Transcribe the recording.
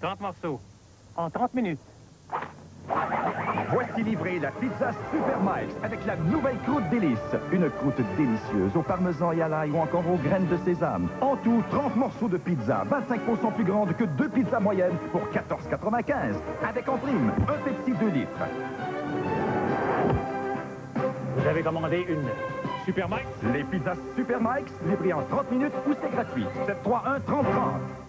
30 morceaux. En 30 minutes. Voici livrée la pizza Super Mike's avec la nouvelle croûte délice. Une croûte délicieuse au parmesan et à l'ail ou encore aux graines de sésame. En tout, 30 morceaux de pizza, 25% plus grande que deux pizzas moyennes pour 14,95. Avec en prime, un Pepsi 2 litres. Vous avez commandé une Super Mike? Les pizzas Super Mike's, livrées en 30 minutes ou c'est gratuit. 731 30 30.